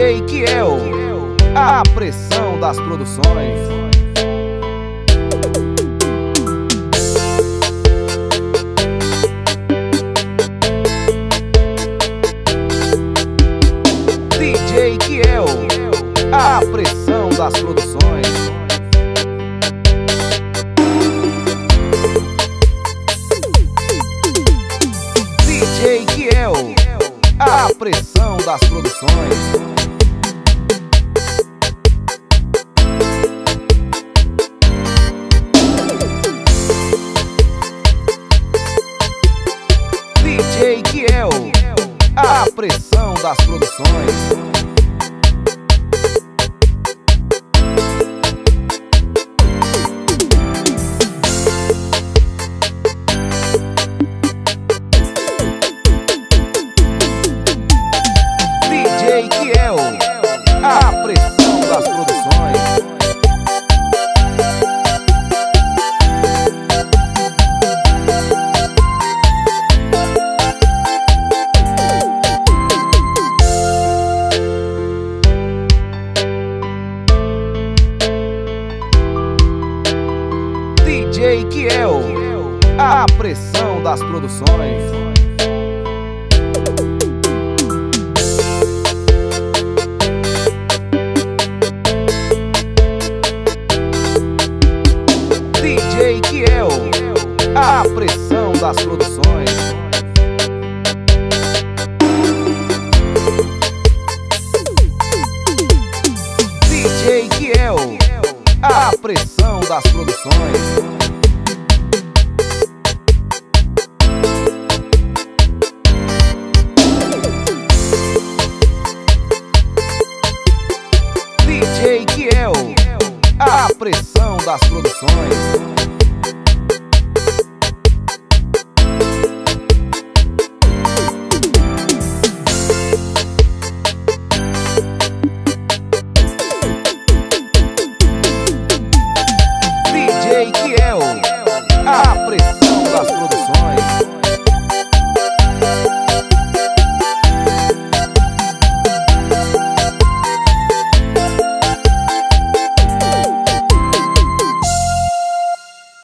DJ Kiel, a pressão das produções. DJ Kiel, a pressão das produções. DJ Kiel, a pressão das produções. A pressão das produções. A pressão das produções. DJ Kiel, a pressão das produções. Kiel, a pressão das produções. A pressão das produções. DJ Kiel, a pressão das produções. Miquel, é a pressão das produções.